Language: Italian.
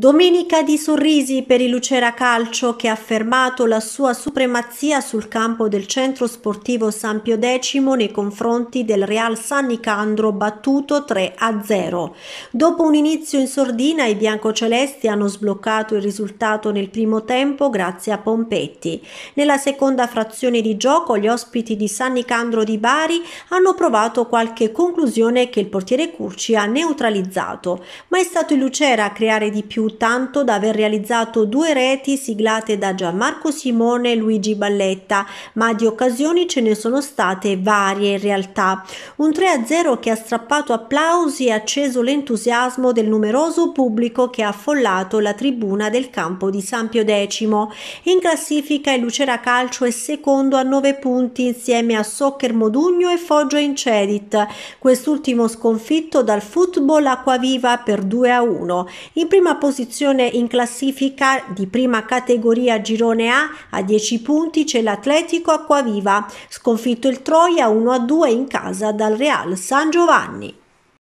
Domenica di sorrisi per il Lucera Calcio che ha affermato la sua supremazia sul campo del centro sportivo San Pio X nei confronti del Real San Nicandro battuto 3 a 0. Dopo un inizio in sordina i biancocelesti hanno sbloccato il risultato nel primo tempo grazie a Pompetti. Nella seconda frazione di gioco gli ospiti di San Nicandro di Bari hanno provato qualche conclusione che il portiere Curci ha neutralizzato, ma è stato il Lucera a creare di più tanto da aver realizzato due reti siglate da Gianmarco Simone e Luigi Balletta, ma di occasioni ce ne sono state varie in realtà. Un 3-0 che ha strappato applausi e acceso l'entusiasmo del numeroso pubblico che ha affollato la tribuna del campo di San Pio X. In classifica il Lucera Calcio è secondo a 9 punti insieme a Soccer Modugno e Foggio Incedit, quest'ultimo sconfitto dal football Acquaviva per 2-1. In prima posizione posizione in classifica di prima categoria girone A a 10 punti c'è l'Atletico Acquaviva, sconfitto il Troia 1-2 in casa dal Real San Giovanni.